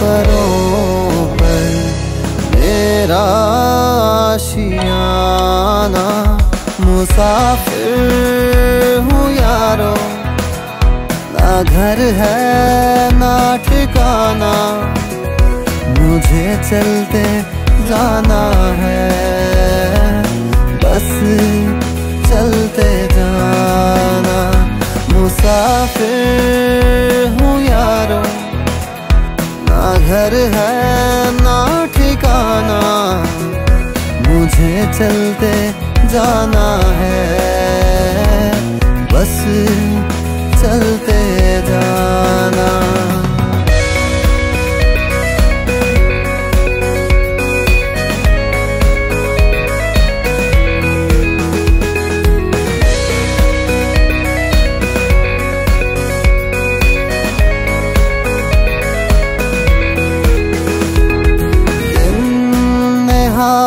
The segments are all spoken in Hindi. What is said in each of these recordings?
परों पर मेरा आशियाना मुसाफिर हूँ यारो, ना घर है, ना ठिकाना। मुझे चलते जाना है, बस चलते जाना। मुसाफिर घर है ना ठिकाना मुझे चलते जाना।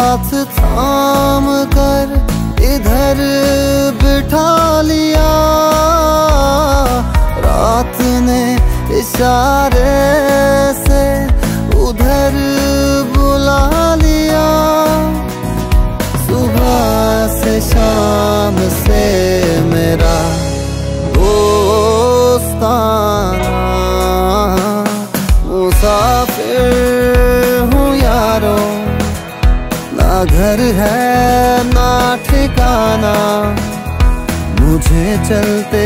हाथ थाम कर इधर बिठा लिया। रात ने इशारे से उधर बुला लिया। सुबह से शाम से मेरा दोस्ताना मुसाफिर घर है ना ठिकाना, मुझे चलते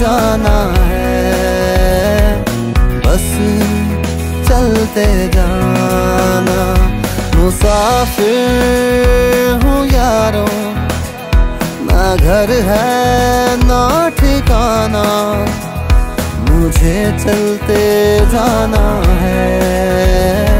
जाना है। बस चलते जाना, मुसाफिर हूँ यारो। ना घर है ना ठिकाना, मुझे चलते जाना है।